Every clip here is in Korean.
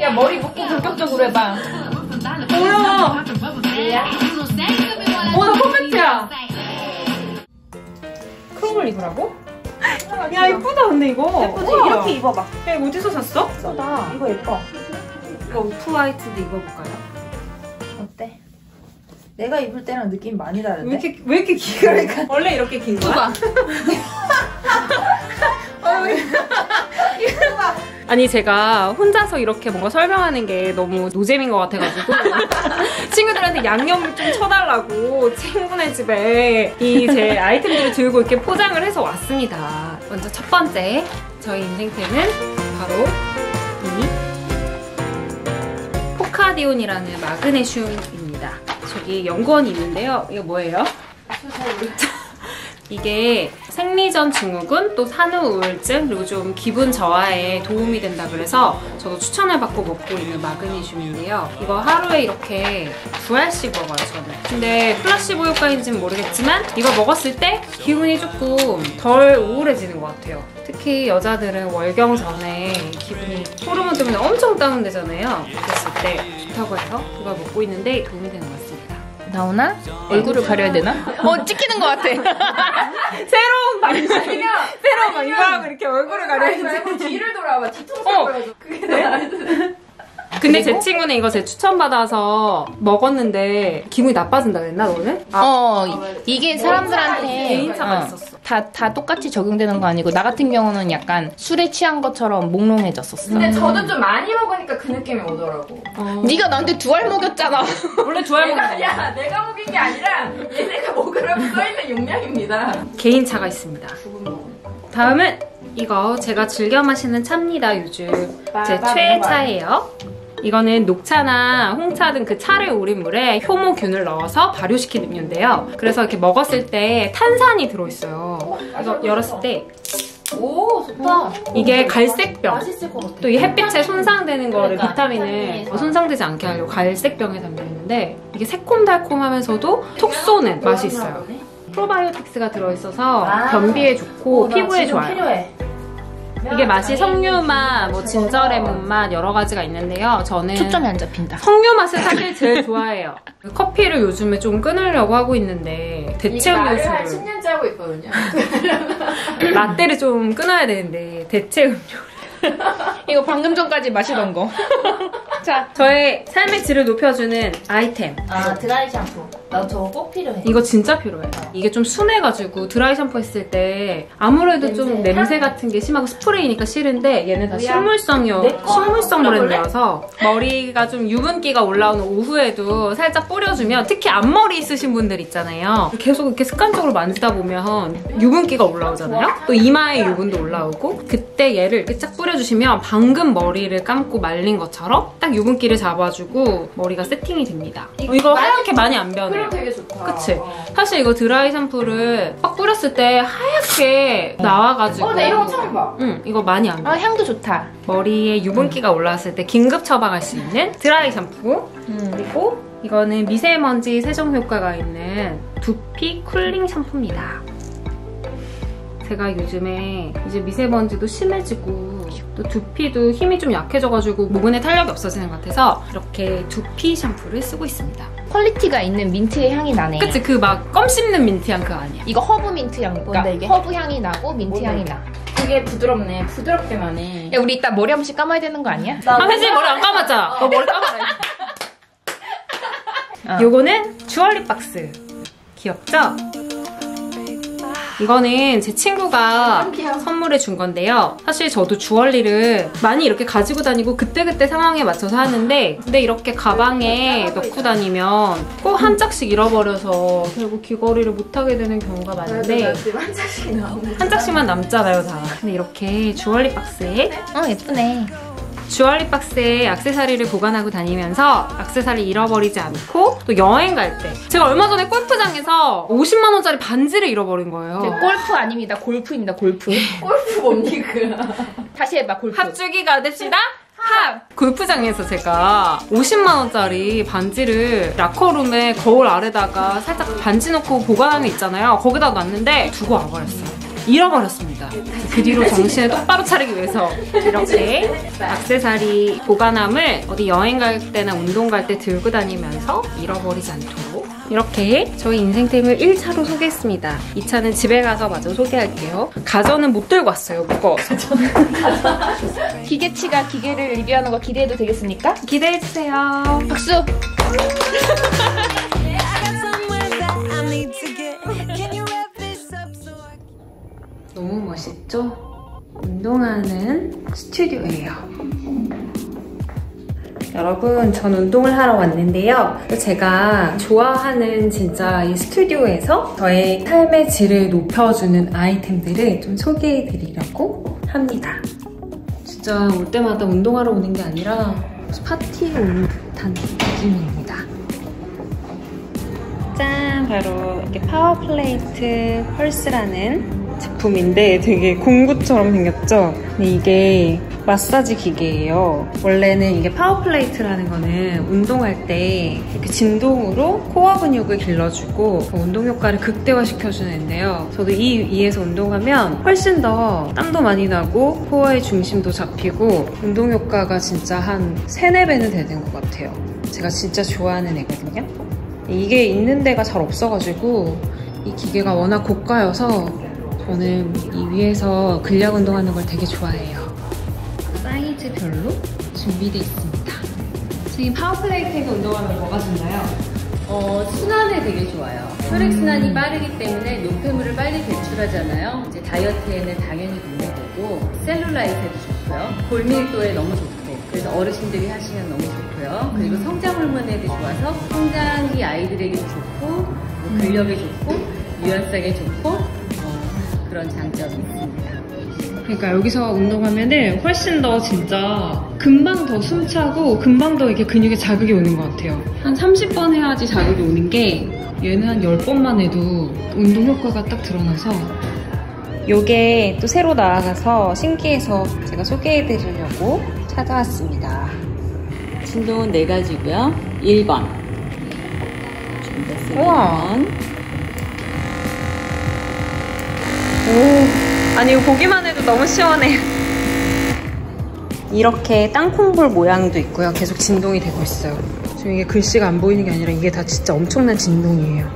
야 머리 묶고 본격적으로 해봐 뭐야? 어나 퍼펙트야. 큰 걸 입으라고? 야 이쁘다 근데 이거. 예쁘지? 우와. 이렇게 입어봐 야 이거 어디서 샀어? 예쁘다 이거 예뻐 이거 오프 화이트도 입어볼까요? 어때? 내가 입을 때랑 느낌 많이 왜 다른데? 이렇게 왜 이렇게 긴 거야? 원래 이렇게 긴 거야? 아니 제가 혼자서 이렇게 뭔가 설명하는 게 너무 노잼인 것 같아가지고 친구들한테 양념을 좀 쳐달라고 친구네 집에 이 제 아이템들을 들고 이렇게 포장을 해서 왔습니다. 먼저 첫 번째 저희 인생템은 바로 이 포카디온이라는 마그네슘입니다. 저기 연구원이 있는데요. 이거 뭐예요? 이게 생리전 증후군 또 산후 우울증 그리고 좀 기분 저하에 도움이 된다 그래서 저도 추천을 받고 먹고 있는 마그네슘인데요. 이거 하루에 이렇게 두 알씩 먹어요 저는. 근데 플라시보 효과인지는 모르겠지만 이거 먹었을 때 기분이 조금 덜 우울해지는 것 같아요. 특히 여자들은 월경 전에 기분이 호르몬 때문에 엄청 다운되잖아요. 그랬을 때 좋다고 해서 이걸 먹고 있는데 도움이 되는. 나오나? 얼굴을 가려야 되나? 어 찍히는 것 같아 새로운 방식이야. 새로운 방 이거 하고 이렇게 얼굴을 가려야지. 뒤를 돌아봐 뒤통수 어. 그게 나아 근데 제 친구는 이거 제 추천받아서 먹었는데 기분이 나빠진다 그랬나 너는? 어 이게 사람들한테 개인차가 어, 있었어. 다, 다 똑같이 적용되는 거 아니고 나 같은 경우는 약간 술에 취한 것처럼 몽롱해졌었어 근데 저도 좀 많이 먹으니까 그 느낌이 오더라고. 어. 네가 나한테 두 알 먹였잖아 원래 좋아할 내가, 먹는 야, 내가 먹인 게 아니라 얘네가 먹으라고 써있는 용량입니다. 개인차가 있습니다. 다음은 이거 제가 즐겨 마시는 차입니다 요즘 제 최애 차예요. 이거는 녹차나 홍차 등 그 차를 우린 물에 효모균을 넣어서 발효시킨 음료인데요. 그래서 이렇게 먹었을 때 탄산이 들어있어요. 그래서 열었을 때 오, 좋다. 이게 갈색병 맛있을 것 같아. 또이 햇빛에 손상되는 거를 그러니까, 비타민을 손상되지 않게 하려고 갈색병에 담겨있는데 이게 새콤달콤하면서 톡 쏘는 맛이 있어요. 프로바이오틱스가 들어있어서 아. 변비에 좋고 어, 나 피부에 좋아요. 필요해. 이게 맛이 석류 맛, 뭐 진저 레몬 맛 여러 가지가 있는데요. 저는 초점이 안 잡힌다 석류 맛을 사실 제일 좋아해요. 커피를 요즘에 좀 끊으려고 하고 있는데 대체 이게 말을 한 음료수를 10년째 하고 있거든요. 라떼를 좀 끊어야 되는데 대체 음료 이거 방금 전까지 마시던 거 자, 저의 삶의 질을 높여주는 아이템 아, 드라이 샴푸. 나 저거 꼭 필요해. 이거 진짜 필요해. 이게 좀 순해가지고 드라이 샴푸 했을 때 아무래도 좀 냄새, 냄새 같은 게 심하고 스프레이니까 싫은데 얘는 다? 식물성이요? 식물성? 브랜드여서 머리가 좀 유분기가 올라오는 오후에도 살짝 뿌려주면 특히 앞머리 있으신 분들 있잖아요. 계속 이렇게 습관적으로 만지다 보면 유분기가 올라오잖아요. 또 이마에 유분도 올라오고 그때 얘를 이렇게 쫙 뿌려주시면 방금 머리를 감고 말린 것처럼 딱 유분기를 잡아주고 머리가 세팅이 됩니다. 어, 이거 하얗게 많이 안 변해요. 그럼 되게 좋다. 그치? 어. 사실 이거 드라이 샴푸를 딱 뿌렸을 때 하얗게 나와가지고 어, 나 이런 거 처음 봐. 응, 이거 많이 안 돼. 아 향도 좋다 머리에 유분기가 올라왔을 때 긴급 처방할 수 있는 드라이 샴푸 그리고 이거는 미세먼지 세정 효과가 있는 두피 cooling 샴푸입니다. 제가 요즘에 이제 미세먼지도 심해지고 또 두피도 힘이 좀 약해져가지고 모근에 탄력이 없어지는 것 같아서 이렇게 두피 샴푸를 쓰고 있습니다. quality가 있는 민트의 향이 나네 그치? 그 막 껌 씹는 민트 향 그거 아니야? 이거 허브 민트 향 뭔데, 그러니까 이게? 허브 향이 나고 민트 뭔데, 향이? 나 되게 부드럽네. 부드럽게만 해. 야 우리 이따 머리 한 번씩 감아야 되는 거 아니야? 아, 사실 머리 안 감았잖아. 너 머리 감아라. 어. 요거는 주얼리 박스. 귀엽죠? 이거는 제 친구가 선물해 준 건데요. 사실 저도 주얼리를 많이 이렇게 가지고 다니고 그때그때 상황에 맞춰서 하는데 근데 이렇게 가방에 넣고 다니면 꼭 한 짝씩 잃어버려서 결국 귀걸이를 못하게 되는 경우가 많은데 한 장씩 나오네. 한 짝씩만 남잖아요 다. 근데 이렇게 주얼리 박스에 어 예쁘네 주얼리 박스에 액세서리를 보관하고 다니면서 액세서리 잃어버리지 않고 또 여행 갈 때 제가 얼마 전에 골프장에서 50만 원짜리 반지를 잃어버린 거예요. 골프 아닙니다 골프입니다 골프 골프 뭡니까? 다시 해봐 골프 합주기가 됩시다. 합! 골프장에서 제가 50만원짜리 반지를 라커룸에 거울 아래다가 살짝 반지 넣고 보관함에 있잖아요. 거기다 놨는데 두고 와버렸어요. 잃어버렸습니다. 그 뒤로 정신을 똑바로 차리기 위해서 이렇게 악세사리 보관함을 어디 여행 갈 때나 운동 갈 때 들고 다니면서 잃어버리지 않도록 이렇게 저희 인생템을 1차로 소개했습니다. 2차는 집에 가서 마저 소개할게요. 가전은 못 들고 왔어요, 무거워서. 기계치가 기계를 리뷰하는 거 기대해도 되겠습니까? 기대해주세요. 박수! 너무 멋있죠? 운동하는 스튜디오예요. 여러분, 전 운동을 하러 왔는데요. 제가 좋아하는 진짜 이 스튜디오에서 저의 삶의 질을 높여주는 아이템들을 좀 소개해 드리려고 합니다. 진짜 올 때마다 운동하러 오는 게 아니라 파티에 오는 듯한 느낌입니다. 짠! 바로 이렇게 Power Plate Pulse라는 제품인데 되게 공구처럼 생겼죠? 이게 마사지 기계예요. 원래는 이게 Power Plate라는 거는 운동할 때 이렇게 진동으로 코어 근육을 길러주고 그 운동 효과를 극대화시켜주는데요. 저도 이 위에서 운동하면 훨씬 더 땀도 많이 나고 코어의 중심도 잡히고 운동 효과가 진짜 한 3, 4배는 되는 것 같아요. 제가 진짜 좋아하는 애거든요. 이게 있는 데가 잘 없어가지고 이 기계가 워낙 고가여서 저는 이 위에서 근력 운동하는 걸 되게 좋아해요. 사이즈별로 준비되어 있습니다. 지금 파워플레이트에서 운동하면 뭐가 좋나요? 어, 순환에 되게 좋아요. 혈액순환이 빠르기 때문에 노폐물을 빨리 배출하잖아요. 이제 다이어트에는 당연히 도움되고 셀룰라이트에도 좋고요. 골밀도에 너무 좋고 그래서 어르신들이 하시면 너무 좋고요. 그리고 성장 호르몬에도 좋아서 성장기 아이들에게도 좋고 뭐 근력에 좋고 유연성에 좋고 어, 그런 장점이 있습니다. 그러니까 여기서 운동하면은 훨씬 더 진짜 금방 더 숨차고 금방 더 이렇게 근육에 자극이 오는 것 같아요. 한 30번 해야지 자극이 오는 게 얘는 한 10번만 해도 운동 효과가 딱 드러나서 요게 또 새로 나와서 신기해서 제가 소개해드리려고 찾아왔습니다. 진동은 네 가지고요. 1번. 준비됐어요. 우와. 1번. 오, 아니 보기만 해도 너무 시원해. 이렇게 땅콩볼 모양도 있고요. 계속 진동이 되고 있어요. 지금 이게 글씨가 안 보이는 게 아니라 이게 다 진짜 엄청난 진동이에요.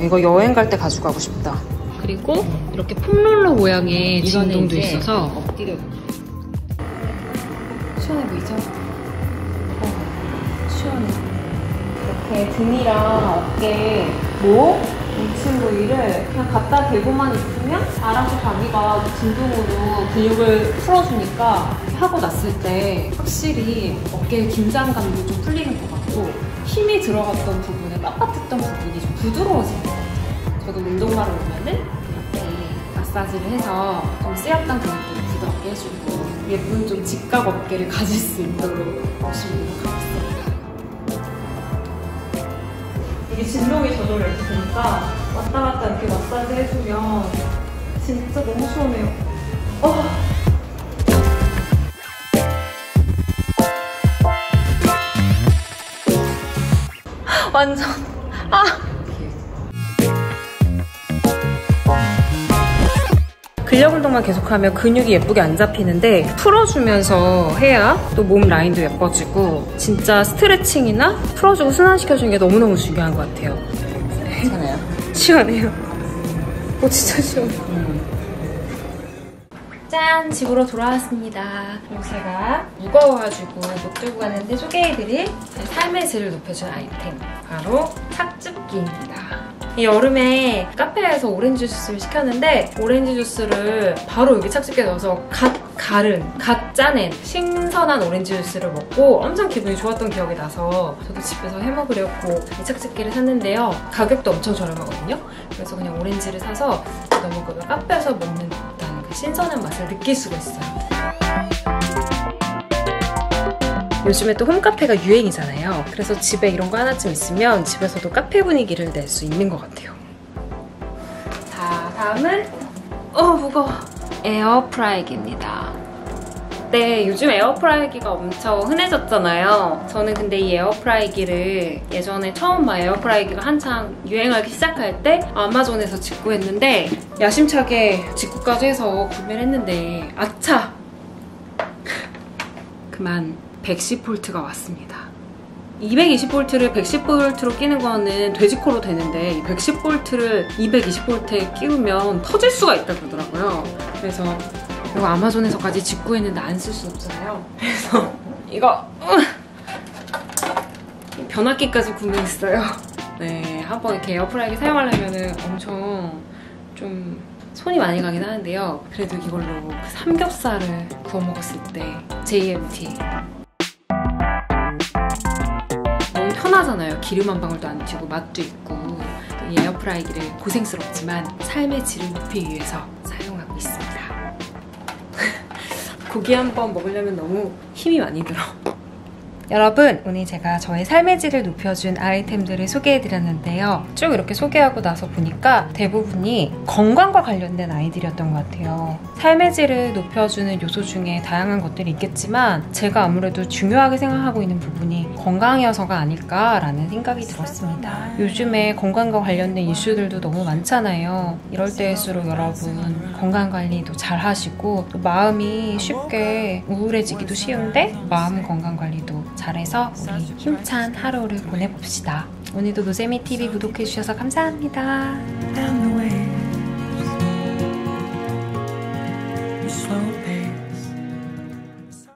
이거 여행 갈 때 가져가고 싶다. 그리고 이렇게 폼롤러 모양의 진동도 있어서 엎드려 시원해 보이죠? 어, 시원해. 이렇게 등이랑 어깨, 목, 인층 부위를 그냥 갖다 대고만 있으면 알아서 자기가 진동으로 근육을 풀어주니까 하고 났을 때 확실히 어깨의 긴장감도 좀 풀리는 것 같고 힘이 들어갔던 부분에 빳빳했던 부분이 좀 부드러워지는 것 같아요. 저도 운동하러 오면은 이렇게 마사지를 해서 좀 쓰였던 근육들을 부드럽게 해주고 예쁜 좀 직각 어깨를 가질 수 있도록 열심히 노력하겠습니다. 이게 진동이 저절로 이렇게 되니까 왔다 갔다 이렇게 마사지 해주면 진짜 너무 시원해요. 어. 완전 아 근력 운동만 계속하면 근육이 예쁘게 안 잡히는데 풀어주면서 해야 또 몸 라인도 예뻐지고 진짜 스트레칭이나 풀어주고 순환시켜주는 게 너무너무 중요한 것 같아요. 괜찮아요. 시원해요. 오 진짜 시원해. 짠! 집으로 돌아왔습니다. 제가 무거워가지고 못 들고 가는데 소개해드릴 제 삶의 질을 높여준 아이템 바로 착즙기입니다. 이 여름에 카페에서 오렌지 주스를 시켰는데 오렌지 주스를 바로 여기 착즙기에 넣어서 갓 가른, 갓 짜낸 신선한 오렌지 주스를 먹고 엄청 기분이 좋았던 기억이 나서 저도 집에서 해먹으려고 이 착즙기를 샀는데요. 가격도 엄청 저렴하거든요. 그래서 그냥 오렌지를 사서 너무 그 카페에서 먹는 듯한 그 신선한 맛을 느낄 수가 있어요. 요즘에 또 홈카페가 유행이잖아요. 그래서 집에 이런 거 하나쯤 있으면 집에서도 카페 분위기를 낼 수 있는 것 같아요. 자, 다음은 어 무거워 에어프라이기입니다. 그때 요즘 에어프라이기가 엄청 흔해졌잖아요. 저는 근데 이 에어프라이기를 예전에 처음 막 에어프라이기가 한창 유행하기 시작할 때 아마존에서 직구했는데 야심차게 직구까지 해서 구매를 했는데 아차! 그만 110V가 왔습니다. 220V를 110V로 끼는 거는 돼지코로 되는데 이 110V를 220V에 끼우면 터질 수가 있다 그러더라고요. 그래서 이거 아마존에서까지 직구했는데 안 쓸 수 없잖아요. 그래서 이거 음! 변압기까지 구매했어요. 네, 한번 이렇게 에어프라이기 사용하려면 엄청 좀 손이 많이 가긴 하는데요. 그래도 이걸로 그 삼겹살을 구워 먹었을 때 JMT 너무 편하잖아요. 기름 한 방울도 안 튀고 맛도 있고 이 에어프라이기를 고생스럽지만 삶의 질을 높이기 위해서 사용하고 있습니다. 고기 한 번 먹으려면 너무 힘이 많이 들어. 여러분, 오늘 제가 저의 삶의 질을 높여준 아이템들을 소개해드렸는데요. 쭉 이렇게 소개하고 나서 보니까 대부분이 건강과 관련된 아이들이었던 것 같아요. 삶의 질을 높여주는 요소 중에 다양한 것들이 있겠지만 제가 아무래도 중요하게 생각하고 있는 부분이 건강이어서가 아닐까라는 생각이 들었습니다. 요즘에 건강과 관련된 이슈들도 너무 많잖아요. 이럴 때일수록 여러분 건강 관리도 잘 하시고 또 마음이 쉽게 우울해지기도 쉬운데 마음 건강 관리도 잘해서 우리 힘찬 하루를 보내봅시다. 오늘도 노재미 TV 구독해 주셔서 감사합니다.